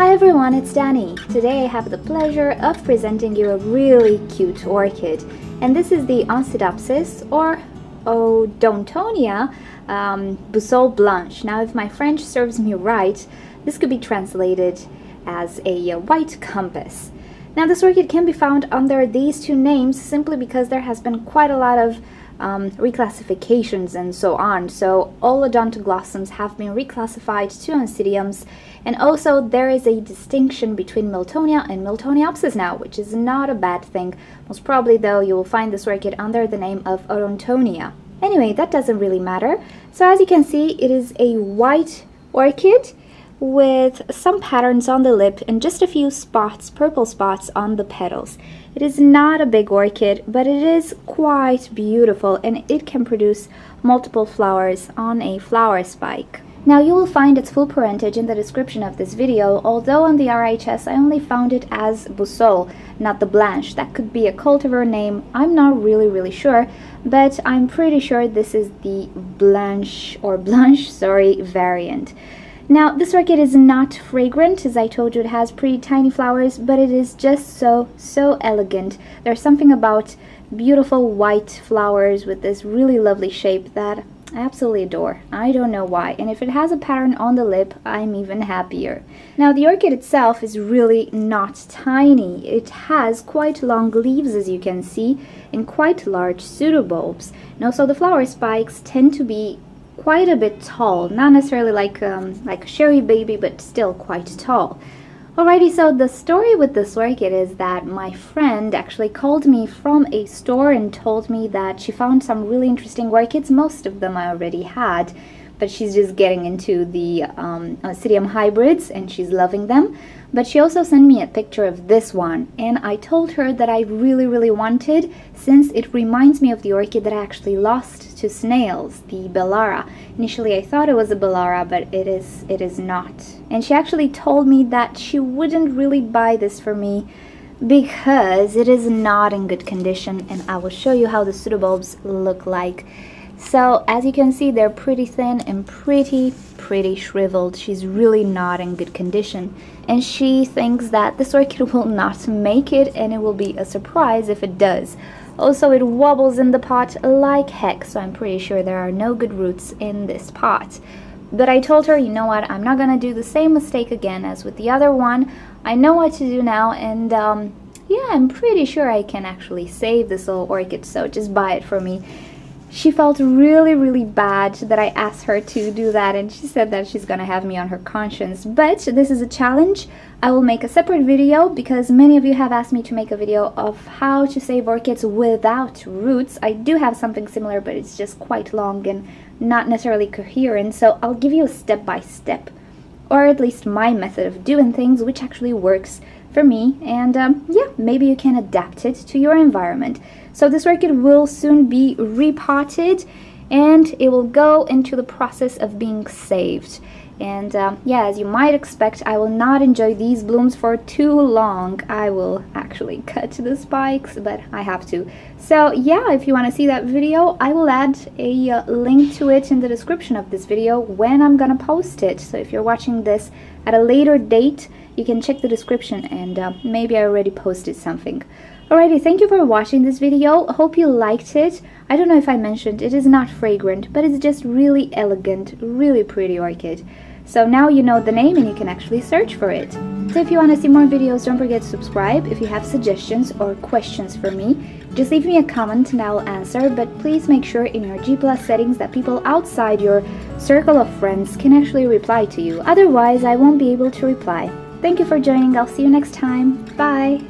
Hi everyone, it's Danny. Today I have the pleasure of presenting you a really cute orchid. And this is the Oncidopsis or Odontonia um, Boussole Blanche. Now if my French serves me right, this could be translated as a white compass. Now this orchid can be found under these two names simply because there has been quite a lot of um, reclassifications and so on. So all odontoglossums have been reclassified to oncidiums and also there is a distinction between Miltonia and Miltoniopsis now, which is not a bad thing. Most probably though you will find this orchid under the name of Odontonia. Anyway, that doesn't really matter. So as you can see, it is a white orchid with some patterns on the lip and just a few spots, purple spots on the petals. It is not a big orchid, but it is quite beautiful and it can produce multiple flowers on a flower spike. Now you will find its full parentage in the description of this video, although on the RHS I only found it as Boussole, not the Blanche. That could be a cultivar name, I'm not really really sure, but I'm pretty sure this is the Blanche or Blanche, sorry, variant. Now, this orchid is not fragrant, as I told you, it has pretty tiny flowers, but it is just so, so elegant. There's something about beautiful white flowers with this really lovely shape that I absolutely adore. I don't know why, and if it has a pattern on the lip, I'm even happier. Now, the orchid itself is really not tiny. It has quite long leaves, as you can see, and quite large pseudobulbs. And also, the flower spikes tend to be quite a bit tall, not necessarily like um, like a Sharry Baby, but still quite tall. Alrighty, so the story with this orchid is that my friend actually called me from a store and told me that she found some really interesting orchids. Most of them I already had, but she's just getting into the um, hybrids and she's loving them. But she also sent me a picture of this one, and I told her that I really, really wanted, since it reminds me of the orchid that I actually lost to snails, the Beallara. Initially I thought it was a Beallara, but it is, it is not. And she actually told me that she wouldn't really buy this for me because it is not in good condition, and I will show you how the pseudobulbs look like. So as you can see, they're pretty thin and pretty, pretty shriveled. She's really not in good condition. And she thinks that this orchid will not make it and it will be a surprise if it does. Also, it wobbles in the pot like heck, so I'm pretty sure there are no good roots in this pot. But I told her, you know what, I'm not gonna do the same mistake again as with the other one. I know what to do now, and um, yeah, I'm pretty sure I can actually save this little orchid, so just buy it for me she felt really, really bad that I asked her to do that, and she said that she's gonna have me on her conscience. But this is a challenge. I will make a separate video because many of you have asked me to make a video of how to save orchids without roots. I do have something similar, but it's just quite long and not necessarily coherent, so I'll give you a step by step, or at least my method of doing things, which actually works for me, and um, yeah, maybe you can adapt it to your environment. So this orchid will soon be repotted and it will go into the process of being saved. And um, yeah, as you might expect, I will not enjoy these blooms for too long. I will actually cut the spikes, but I have to. So yeah, if you want to see that video, I will add a uh, link to it in the description of this video when I'm gonna post it. So if you're watching this at a later date, you can check the description and uh, maybe I already posted something. Alrighty, thank you for watching this video. Hope you liked it. I don't know if I mentioned, it is not fragrant, but it's just really elegant, really pretty orchid. So now you know the name and you can actually search for it. So if you want to see more videos, don't forget to subscribe. If you have suggestions or questions for me, just leave me a comment and I will answer, but please make sure in your G Plus settings that people outside your circle of friends can actually reply to you. Otherwise, I won't be able to reply. Thank you for joining. I'll see you next time. Bye!